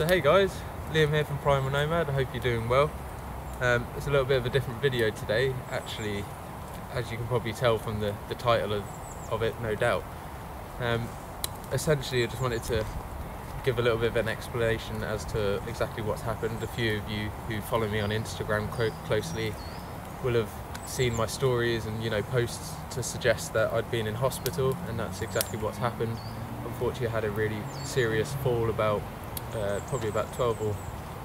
So hey guys, Liam here from Primal Nomad, I hope you're doing well. Um, it's a little bit of a different video today, actually, as you can probably tell from the, the title of, of it, no doubt. Um, essentially I just wanted to give a little bit of an explanation as to exactly what's happened. A few of you who follow me on Instagram closely will have seen my stories and you know posts to suggest that I'd been in hospital and that's exactly what's happened. Unfortunately I had a really serious fall about uh, probably about 12 or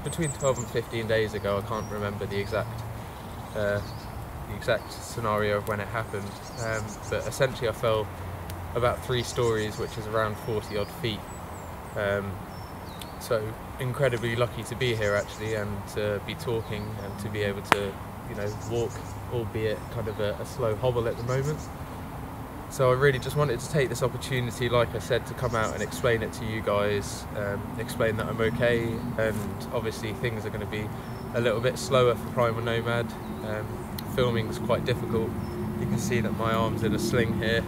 between 12 and 15 days ago. I can't remember the exact uh, the exact scenario of when it happened, um, but essentially I fell about three stories, which is around 40 odd feet. Um, so incredibly lucky to be here actually and to be talking and to be able to you know walk albeit kind of a, a slow hobble at the moment so I really just wanted to take this opportunity, like I said, to come out and explain it to you guys, um, explain that I'm okay, and obviously things are going to be a little bit slower for Primal Nomad. Um, filming is quite difficult. You can see that my arm's in a sling here,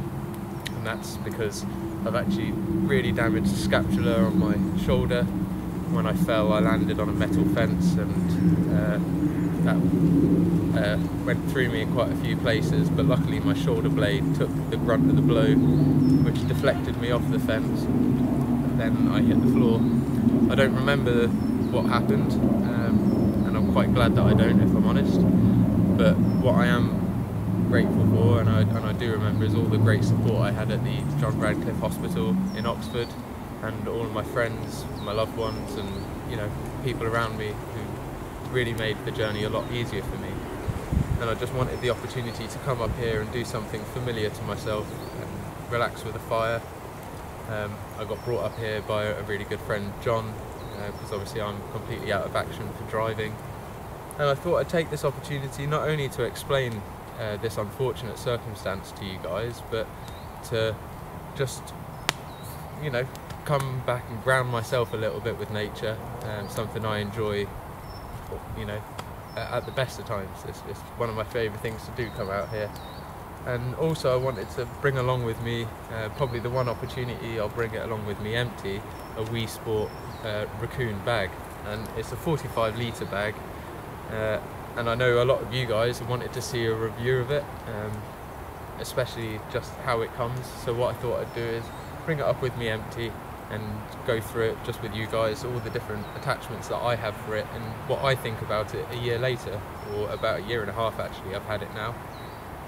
and that's because I've actually really damaged the scapula on my shoulder. When I fell, I landed on a metal fence, and uh, that uh, went through me in quite a few places, but luckily my shoulder blade took the brunt of the blow, which deflected me off the fence. Then I hit the floor. I don't remember what happened, um, and I'm quite glad that I don't, if I'm honest. But what I am grateful for, and I, and I do remember, is all the great support I had at the John Radcliffe Hospital in Oxford, and all of my friends, my loved ones, and you know people around me who really made the journey a lot easier for me and I just wanted the opportunity to come up here and do something familiar to myself and relax with a fire. Um, I got brought up here by a really good friend, John, because uh, obviously I'm completely out of action for driving. And I thought I'd take this opportunity not only to explain uh, this unfortunate circumstance to you guys, but to just, you know, come back and ground myself a little bit with nature, um, something I enjoy, you know, at the best of times. It's, it's one of my favourite things to do, come out here. And also I wanted to bring along with me, uh, probably the one opportunity I'll bring it along with me empty, a Wisport uh, Raccoon bag. And it's a 45 litre bag. Uh, and I know a lot of you guys wanted to see a review of it, um, especially just how it comes. So what I thought I'd do is bring it up with me empty, and go through it just with you guys, all the different attachments that I have for it and what I think about it a year later, or about a year and a half actually, I've had it now.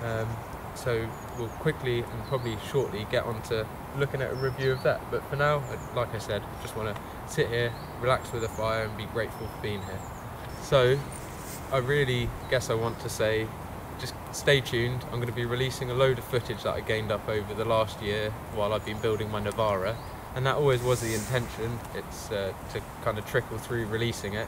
Um, so we'll quickly and probably shortly get on to looking at a review of that. But for now, like I said, just want to sit here, relax with a fire and be grateful for being here. So I really guess I want to say just stay tuned. I'm going to be releasing a load of footage that I gained up over the last year while I've been building my Navara and that always was the intention. It's uh, to kind of trickle through releasing it.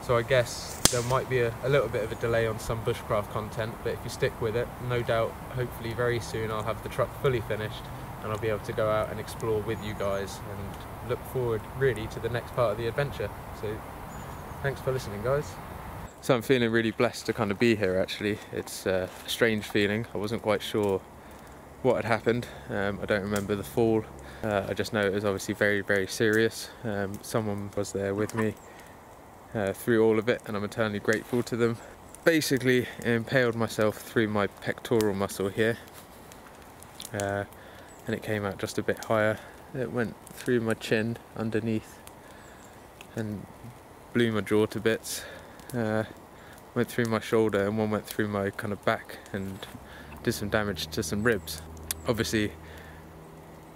So I guess there might be a, a, little bit of a delay on some bushcraft content, but if you stick with it, no doubt, hopefully very soon I'll have the truck fully finished and I'll be able to go out and explore with you guys and look forward really to the next part of the adventure. So thanks for listening guys. So I'm feeling really blessed to kind of be here actually. It's a strange feeling. I wasn't quite sure what had happened. Um, I don't remember the fall uh, I just know it was obviously very, very serious. Um, someone was there with me uh, through all of it, and I'm eternally grateful to them. Basically, impaled myself through my pectoral muscle here, uh, and it came out just a bit higher. It went through my chin underneath and blew my jaw to bits. Uh, went through my shoulder, and one went through my kind of back and did some damage to some ribs. Obviously,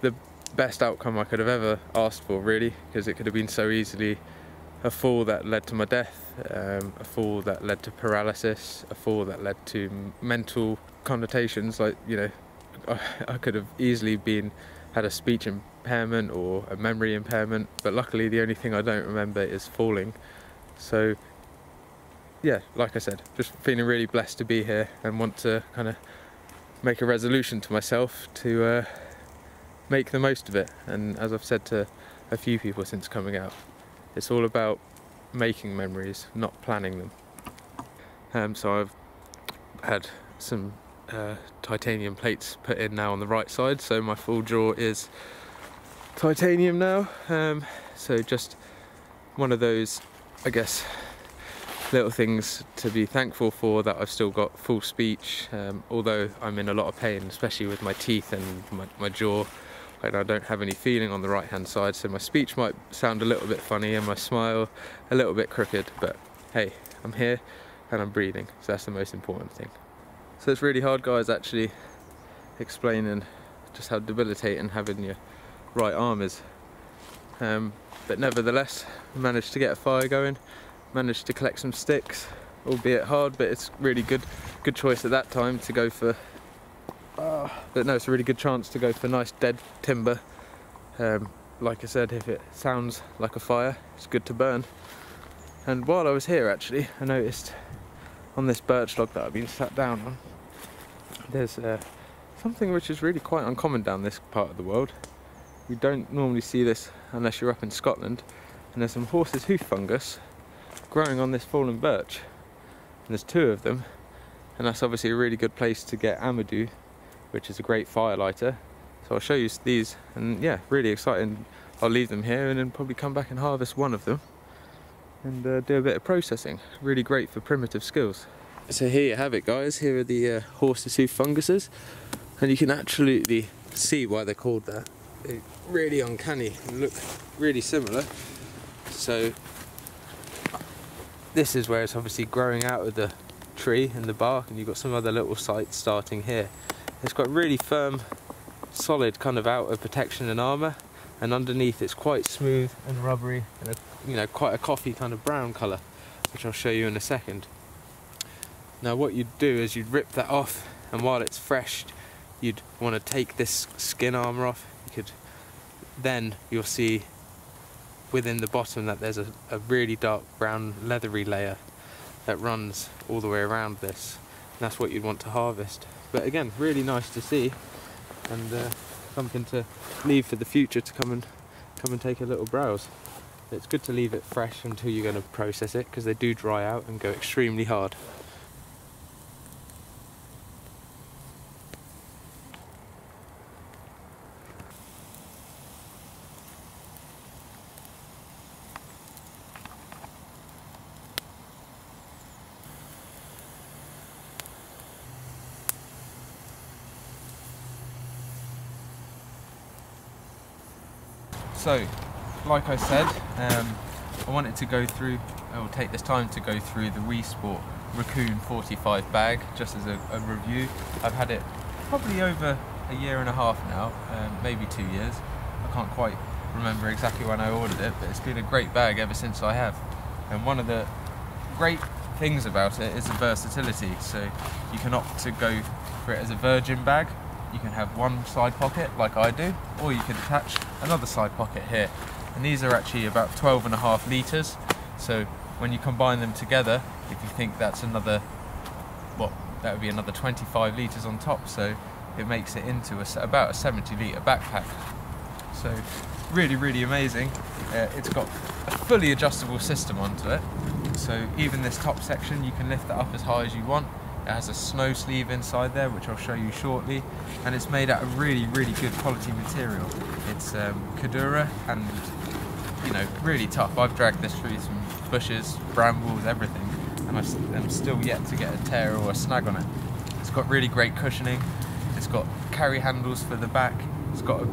the best outcome I could have ever asked for really because it could have been so easily a fall that led to my death, um, a fall that led to paralysis, a fall that led to mental connotations like you know I, I could have easily been had a speech impairment or a memory impairment but luckily the only thing I don't remember is falling. So yeah like I said just feeling really blessed to be here and want to kind of make a resolution to myself to uh, make the most of it. And as I've said to a few people since coming out, it's all about making memories, not planning them. Um, so I've had some uh, titanium plates put in now on the right side, so my full jaw is titanium now. Um, so just one of those, I guess, little things to be thankful for that I've still got full speech, um, although I'm in a lot of pain, especially with my teeth and my, my jaw. And I don't have any feeling on the right hand side, so my speech might sound a little bit funny and my smile a little bit crooked, but hey, I'm here and I'm breathing, so that's the most important thing. So it's really hard, guys, actually explaining just how debilitating having your right arm is. Um, but nevertheless, managed to get a fire going, managed to collect some sticks, albeit hard, but it's really good, good choice at that time to go for. Uh, but no, it's a really good chance to go for nice dead timber. Um, like I said, if it sounds like a fire, it's good to burn. And while I was here, actually, I noticed on this birch log that I've been sat down on, there's uh, something which is really quite uncommon down this part of the world. You don't normally see this unless you're up in Scotland. And there's some horse's hoof fungus growing on this fallen birch. And there's two of them. And that's obviously a really good place to get amadou, which is a great fire lighter. So I'll show you these and yeah, really exciting. I'll leave them here and then probably come back and harvest one of them and uh, do a bit of processing. Really great for primitive skills. So here you have it guys, here are the uh, horse's hoof funguses and you can absolutely see why they're called that. They're really uncanny look really similar. So this is where it's obviously growing out of the tree and the bark and you've got some other little sites starting here. It's got really firm, solid kind of outer protection and armour and underneath it's quite smooth and rubbery and a, you know quite a coffee kind of brown colour which I'll show you in a second. Now what you'd do is you'd rip that off and while it's fresh you'd want to take this skin armour off. You could then you'll see within the bottom that there's a, a really dark brown leathery layer that runs all the way around this. And that's what you'd want to harvest. But again, really nice to see and uh, something to leave for the future to come and come and take a little browse. It's good to leave it fresh until you're going to process it because they do dry out and go extremely hard. So, like I said, um, I wanted to go through, I will take this time to go through the Wisport Raccoon 45 bag just as a, a, review. I've had it probably over a year and a half now, um, maybe two years. I can't quite remember exactly when I ordered it, but it's been a great bag ever since I have. And one of the great things about it is the versatility. So you can opt to go for it as a virgin bag, you can have one side pocket like I do or you can attach another side pocket here. And these are actually about 12 and a half litres so when you combine them together if you think that's another well that would be another 25 litres on top so it makes it into a, about a 70 litre backpack. So really really amazing. Uh, it's got a fully adjustable system onto it. So even this top section you can lift it up as high as you want it has a snow sleeve inside there, which I'll show you shortly, and it's made out of really, really good quality material. It's um, Cordura and, you know, really tough. I've dragged this through some bushes, brambles, everything, and I'm still yet to get a tear or a snag on it. It's got really great cushioning. It's got carry handles for the back. It's got a,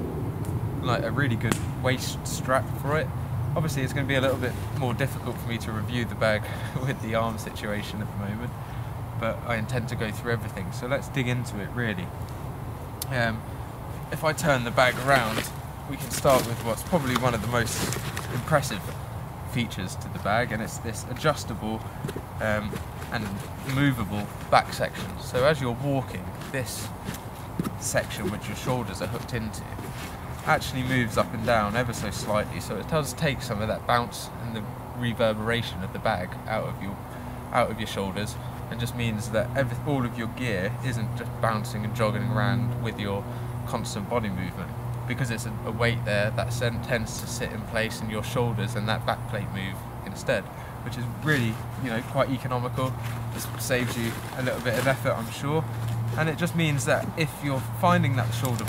like a really good waist strap for it. Obviously, it's going to be a little bit more difficult for me to review the bag with the arm situation at the moment but I intend to go through everything. So let's dig into it really. Um, if I turn the bag around, we can start with what's probably one of the most impressive features to the bag, and it's this adjustable um, and movable back section. So as you're walking, this section which your shoulders are hooked into actually moves up and down ever so slightly so it does take some of that bounce and the reverberation of the bag out of your out of your shoulders and just means that every, all of your gear isn't just bouncing and jogging around with your constant body movement because it's a, a weight there that tends to sit in place in your shoulders and that back plate move instead which is really you know quite economical. Just saves you a little bit of effort I'm sure. And it just means that if you're finding that shoulder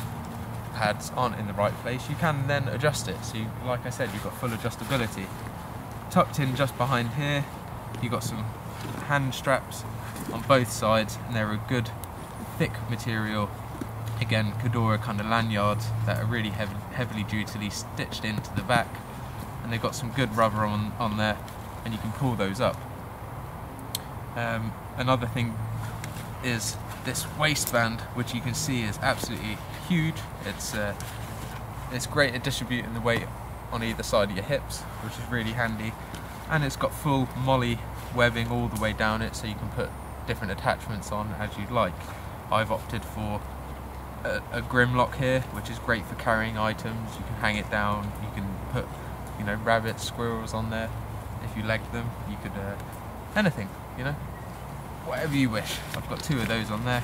pads aren't in the right place you can then adjust it. So you, like I said you've got full adjustability. Tucked in just behind here, you've got some hand straps on both sides, and they're a good thick material. Again, Cordura kind of lanyards that are really heavy, heavily dutifully stitched into the back, and they've got some good rubber on, on there, and you can pull those up. Um, another thing is this waistband, which you can see is absolutely huge. It's uh, it's great at distributing the weight on either side of your hips, which is really handy. And it's got full MOLLE webbing all the way down it, so you can put different attachments on as you'd like. I've opted for a, a Grimloc here, which is great for carrying items. You can hang it down. You can put, you know, rabbits, squirrels on there. If you leg them, you could uh, anything, you know, whatever you wish. I've got two of those on there,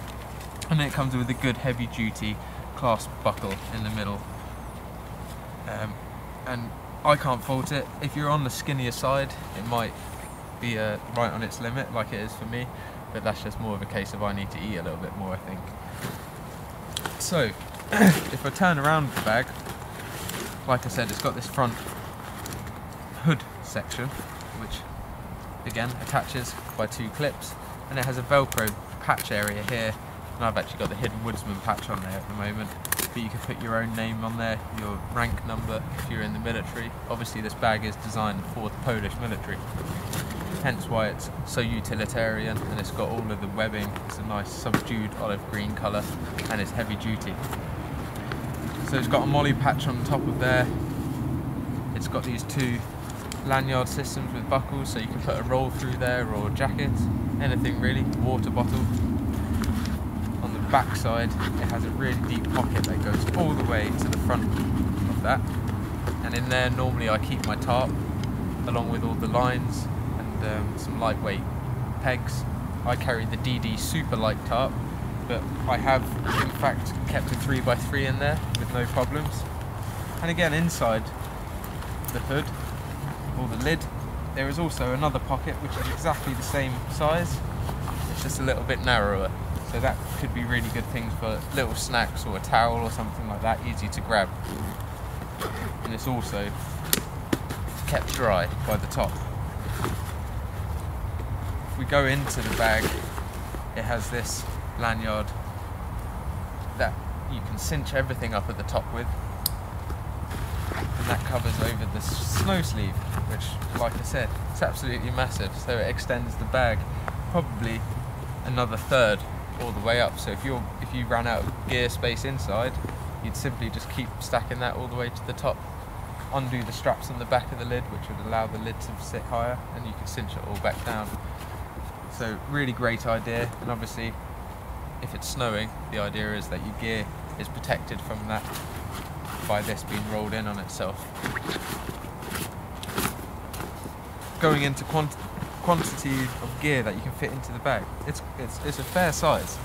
and it comes with a good heavy-duty clasp buckle in the middle. Um, and I can't fault it. If you're on the skinnier side, it might be uh, right on its limit, like it is for me. But that's just more of a case of I need to eat a little bit more, I think. So, if I turn around the bag, like I said, it's got this front hood section, which again attaches by two clips, and it has a Velcro patch area here. And I've actually got the Hidden Woodsman patch on there at the moment but you can put your own name on there, your rank number if you're in the military. Obviously this bag is designed for the Polish military, hence why it's so utilitarian and it's got all of the webbing, it's a nice subdued olive green colour and it's heavy duty. So it's got a MOLLE patch on top of there, it's got these two lanyard systems with buckles so you can put a roll through there or jacket, anything really, water bottle back side it has a really deep pocket that goes all the way to the front of that. And in there normally I keep my tarp along with all the lines and um, some lightweight pegs. I carry the DD super light tarp but I have in fact kept a 3x3 in there with no problems. And again inside the hood or the lid there is also another pocket which is exactly the same size. It's just a little bit narrower so that could be really good things for little snacks or a towel or something like that, easy to grab. And it's also kept dry by the top. If we go into the bag, it has this lanyard that you can cinch everything up at the top with. And that covers over the snow sleeve, which, like I said, it's absolutely massive. So it extends the bag probably another third all the way up. So if you if you ran out of gear space inside, you'd simply just keep stacking that all the way to the top. Undo the straps on the back of the lid, which would allow the lid to sit higher, and you can cinch it all back down. So really great idea, and obviously, if it's snowing, the idea is that your gear is protected from that by this being rolled in on itself. Going into quantity quantity of gear that you can fit into the bag. It's, it's, it's a fair size.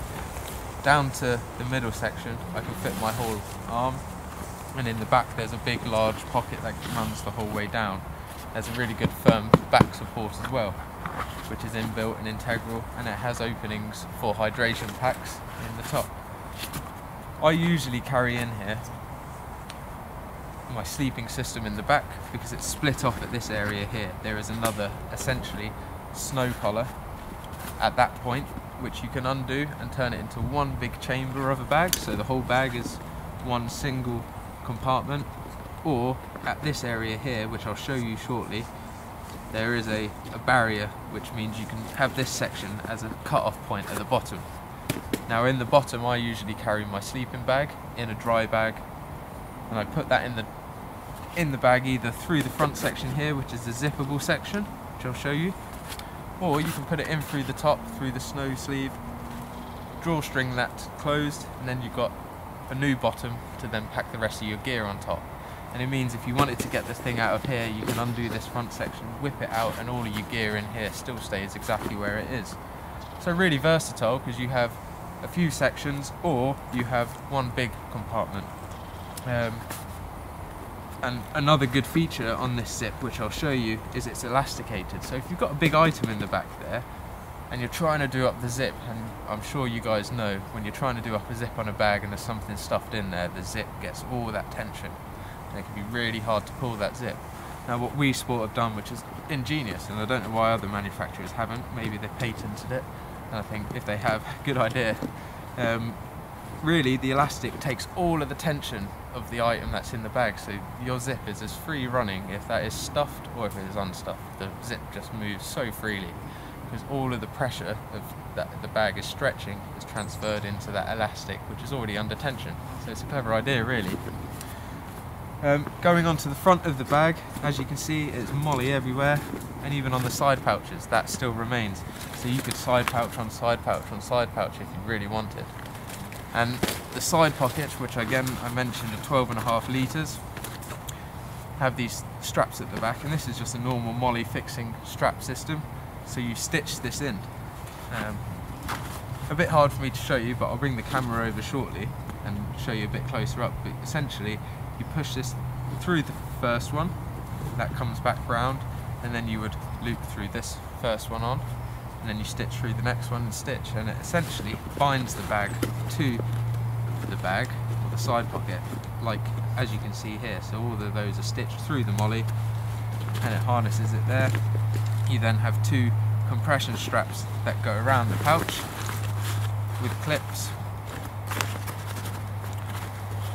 Down to the middle section, I can fit my whole arm. And in the back, there's a big, large pocket that runs the whole way down. There's a really good firm back support as well, which is inbuilt and integral, and it has openings for hydration packs in the top. I usually carry in here my sleeping system in the back because it's split off at this area here. There is another, essentially, snow collar at that point which you can undo and turn it into one big chamber of a bag. So the whole bag is one single compartment. Or at this area here which I'll show you shortly there is a, a barrier which means you can have this section as a cut-off point at the bottom. Now in the bottom I usually carry my sleeping bag in a dry bag and I put that in the in the bag either through the front section here which is the zippable section which I'll show you or you can put it in through the top, through the snow sleeve, drawstring that closed, and then you've got a new bottom to then pack the rest of your gear on top. And it means if you wanted to get this thing out of here, you can undo this front section, whip it out, and all of your gear in here still stays exactly where it is. So really versatile because you have a few sections or you have one big compartment. Um, and another good feature on this zip, which I'll show you, is it's elasticated. So if you've got a big item in the back there, and you're trying to do up the zip, and I'm sure you guys know, when you're trying to do up a zip on a bag and there's something stuffed in there, the zip gets all that tension. And it can be really hard to pull that zip. Now what Wisport have done, which is ingenious, and I don't know why other manufacturers haven't, maybe they patented it, and I think if they have, good idea. Um, really, the elastic takes all of the tension of the item that's in the bag, so your zip is as free running if that is stuffed or if it is unstuffed. The zip just moves so freely because all of the pressure of that the bag is stretching is transferred into that elastic, which is already under tension. So it's a clever idea, really. Um, going on to the front of the bag, as you can see, it's MOLLE everywhere, and even on the side pouches, that still remains. So you could side pouch on side pouch on side pouch if you really wanted. And the side pockets, which again I mentioned are 12 and a half litres, have these straps at the back, and this is just a normal MOLLE fixing strap system. So you stitch this in. Um, a bit hard for me to show you, but I'll bring the camera over shortly and show you a bit closer up. But essentially, you push this through the first one, that comes back round, and then you would loop through this first one on, and then you stitch through the next one and stitch, and it essentially binds the bag to the bag or the side pocket, like as you can see here. So all of those are stitched through the MOLLE and it harnesses it there. You then have two compression straps that go around the pouch with clips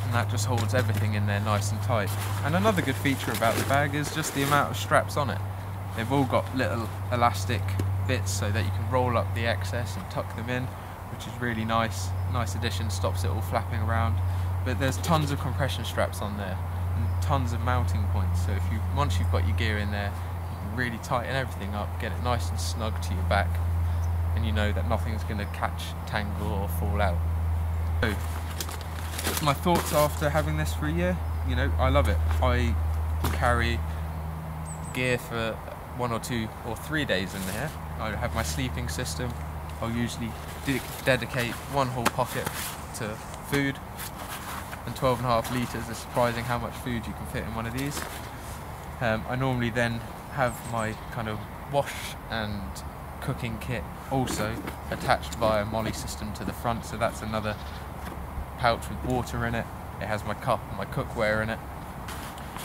and that just holds everything in there nice and tight. And another good feature about the bag is just the amount of straps on it. They've all got little elastic bits so that you can roll up the excess and tuck them in, which is really nice. Nice addition, stops it all flapping around. But there's tons of compression straps on there and tons of mounting points. So if you once you've got your gear in there, you can really tighten everything up, get it nice and snug to your back, and you know that nothing's going to catch, tangle, or fall out. So, my thoughts after having this for a year, you know, I love it. I carry gear for one or two or three days in there. I have my sleeping system. I'll usually de dedicate one whole pocket to food and 12 and a half litres. It's surprising how much food you can fit in one of these. Um, I normally then have my kind of wash and cooking kit also attached via a MOLLE system to the front so that's another pouch with water in it. It has my cup and my cookware in it.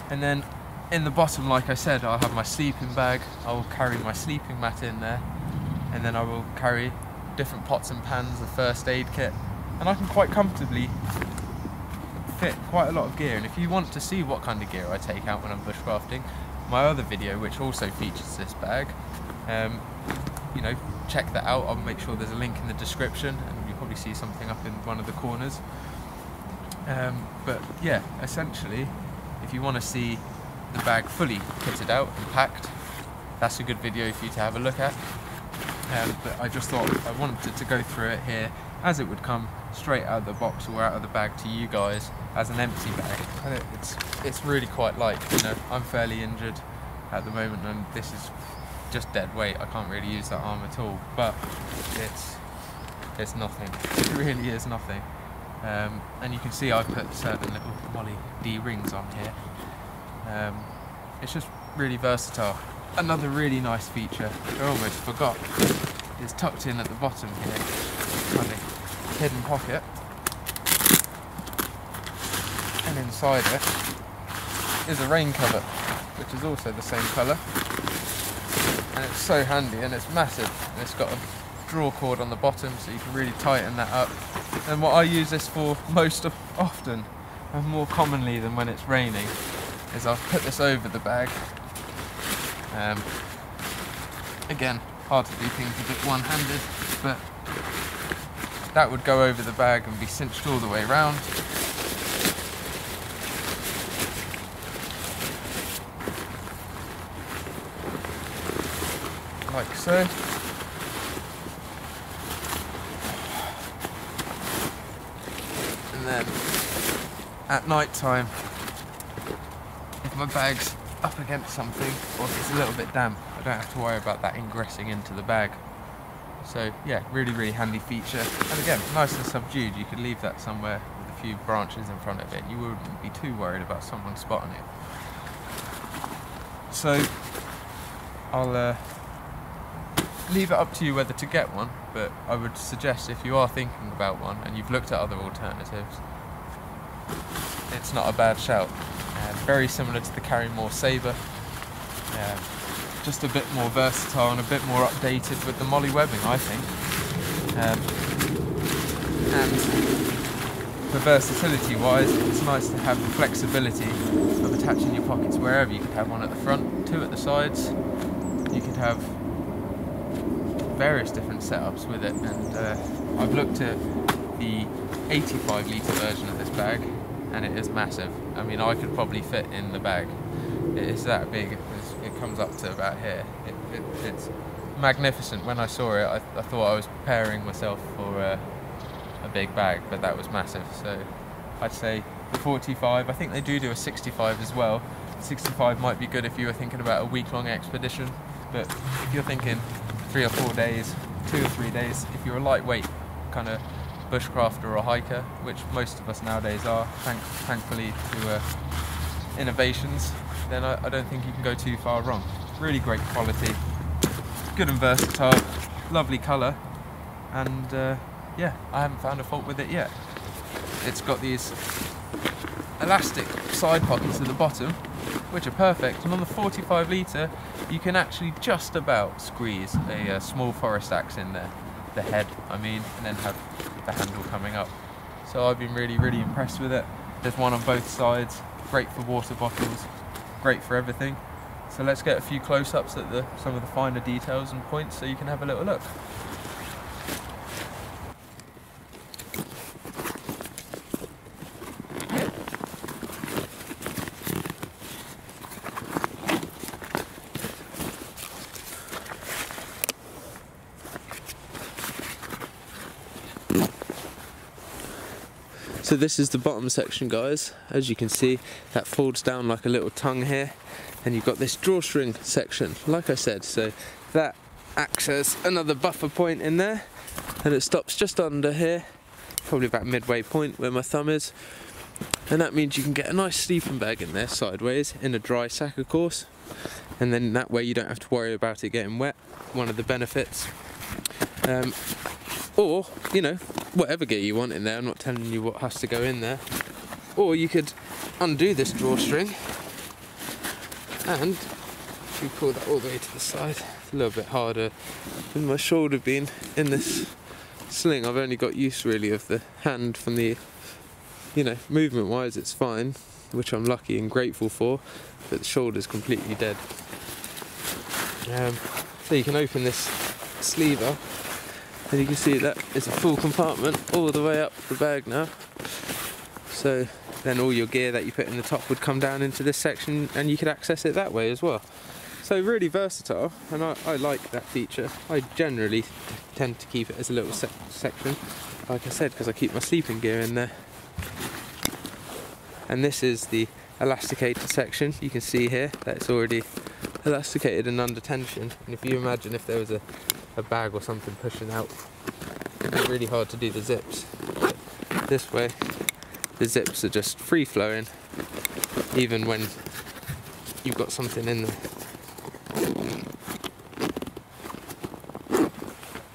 And then in the bottom, like I said, I'll have my sleeping bag. I will carry my sleeping mat in there. And then I will carry different pots and pans, the first aid kit. And I can quite comfortably fit quite a lot of gear. And if you want to see what kind of gear I take out when I'm bushcrafting, my other video, which also features this bag, um, you know, check that out. I'll make sure there's a link in the description and you'll probably see something up in one of the corners. Um, but yeah, essentially, if you want to see the bag fully kitted out and packed, that's a good video for you to have a look at. Um, but I just thought I wanted to go through it here as it would come straight out of the box or out of the bag to you guys as an empty bag. It's it's really quite light. You know, I'm fairly injured at the moment, and this is just dead weight. I can't really use that arm at all. But it's it's nothing. It really is nothing. Um, and you can see I've put certain little MOLLE D rings on here. Um, it's just really versatile. Another really nice feature, I almost forgot, is tucked in at the bottom here. Of hidden pocket. And inside it is a rain cover, which is also the same colour. And it's so handy and it's massive. And it's got a draw cord on the bottom so you can really tighten that up. And what I use this for most of, often, and more commonly than when it's raining, is I'll put this over the bag. Um, again, hard to do things a bit one-handed, but that would go over the bag and be cinched all the way around. Like so. And then at night time, my bag's up against something or if it's a little bit damp, I don't have to worry about that ingressing into the bag. So yeah, really, really handy feature. And again, nice and subdued. You could leave that somewhere with a few branches in front of it. You wouldn't be too worried about someone spotting it. So I'll uh, leave it up to you whether to get one, but I would suggest if you are thinking about one and you've looked at other alternatives, it's not a bad shout. Very similar to the Karrimor Sabre, just a bit more versatile and a bit more updated with the MOLLE webbing, I think. Um, and for versatility wise, it's nice to have the flexibility of attaching your pockets wherever. You could have one at the front, two at the sides. You could have various different setups with it, and uh, I've looked at the 85 litre version of this bag, and it is massive. I mean, I could probably fit in the bag. It is that big. It's, it comes up to about here. It, it, it's magnificent. When I saw it, I, I thought I was preparing myself for uh, a big bag, but that was massive. So I'd say the 45. I think they do do a 65 as well. 65 might be good if you were thinking about a week-long expedition, but if you're thinking three or four days, two or three days, if you're a lightweight kind of bushcrafter or a hiker, which most of us nowadays are, thank, thankfully to uh, innovations, then I, I don't think you can go too far wrong. Really great quality, good and versatile, lovely colour, and uh, yeah, I haven't found a fault with it yet. It's got these elastic side pockets at the bottom, which are perfect, and on the 45 litre, you can actually just about squeeze a, a small forest axe in there, the head, I mean, and then have the handle coming up. So I've been really, really impressed with it. There's one on both sides, great for water bottles, great for everything. So let's get a few close-ups at the, some of the finer details and points so you can have a little look. So this is the bottom section guys, as you can see that folds down like a little tongue here. And you've got this drawstring section like I said. So that acts as another buffer point in there. And it stops just under here probably about midway point where my thumb is. And that means you can get a nice sleeping bag in there sideways in a dry sack of course. And then that way you don't have to worry about it getting wet one of the benefits. Um, or you know whatever gear you want in there I'm not telling you what has to go in there. Or you could undo this drawstring and if you pull that all the way to the side it's a little bit harder with my shoulder being in this sling. I've only got use really of the hand from the you know movement wise it's fine which I'm lucky and grateful for but the shoulder's completely dead. Um, so you can open this sleeve up and you can see that is a full compartment all the way up the bag now. So then all your gear that you put in the top would come down into this section and you could access it that way as well. So really versatile and I, I like that feature. I generally tend to keep it as a little se section like I said because I keep my sleeping gear in there. And this is the elasticated section. You can see here that it's already elasticated and under tension. And if you imagine if there was a a bag or something pushing out. It's really hard to do the zips. This way, the zips are just free flowing, even when you've got something in there.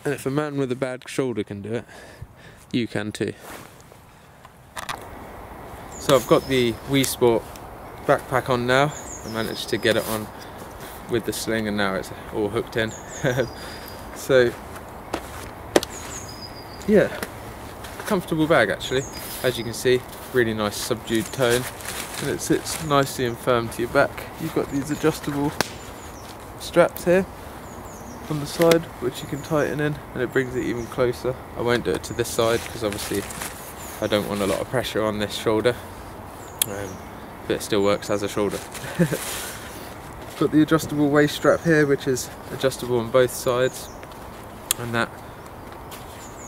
And if a man with a bad shoulder can do it, you can too. So I've got the Wisport backpack on now. I managed to get it on with the sling and now it's all hooked in. So, yeah, comfortable bag actually. As you can see, really nice subdued tone, and it sits nicely and firm to your back. You've got these adjustable straps here on the side, which you can tighten in, and it brings it even closer. I won't do it to this side because obviously I don't want a lot of pressure on this shoulder, um, but it still works as a shoulder. got the adjustable waist strap here, which is adjustable on both sides and that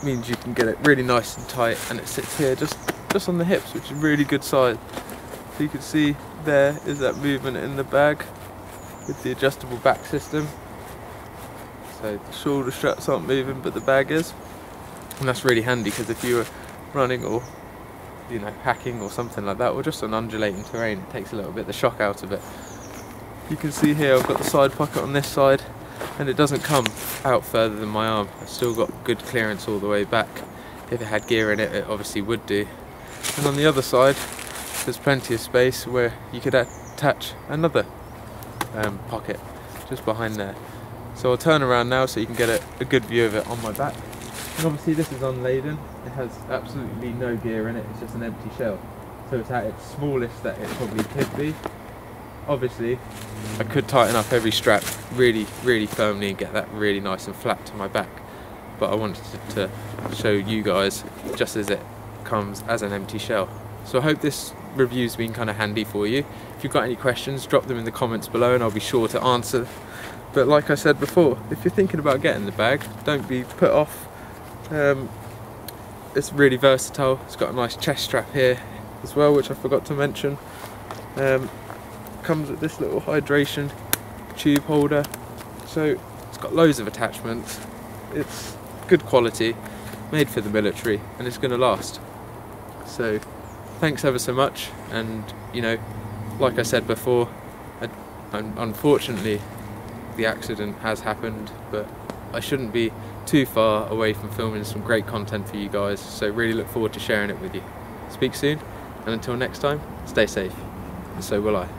means you can get it really nice and tight and it sits here just just on the hips which is really good size. So you can see there is that movement in the bag with the adjustable back system. So the shoulder straps aren't moving but the bag is. And that's really handy because if you were running or you know hacking or something like that or just on undulating terrain it takes a little bit the shock out of it. You can see here I've got the side pocket on this side and it doesn't come out further than my arm. I've still got good clearance all the way back. If it had gear in it, it obviously would do. And on the other side, there's plenty of space where you could attach another um, pocket just behind there. So I'll turn around now so you can get a, a good view of it on my back. And obviously this is unladen, it has absolutely no gear in it, it's just an empty shell. So it's at its smallest that it probably could be. Obviously, I could tighten up every strap really, really firmly and get that really nice and flat to my back. But I wanted to show you guys just as it comes as an empty shell. So I hope this review's been kind of handy for you. If you've got any questions, drop them in the comments below and I'll be sure to answer. But like I said before, if you're thinking about getting the bag, don't be put off. Um, it's really versatile. It's got a nice chest strap here as well, which I forgot to mention. Um, comes with this little hydration tube holder. So it's got loads of attachments. It's good quality, made for the military, and it's going to last. So thanks ever so much. And you know, like I said before, unfortunately the accident has happened, but I shouldn't be too far away from filming some great content for you guys. So really look forward to sharing it with you. Speak soon, and until next time, stay safe, and so will I.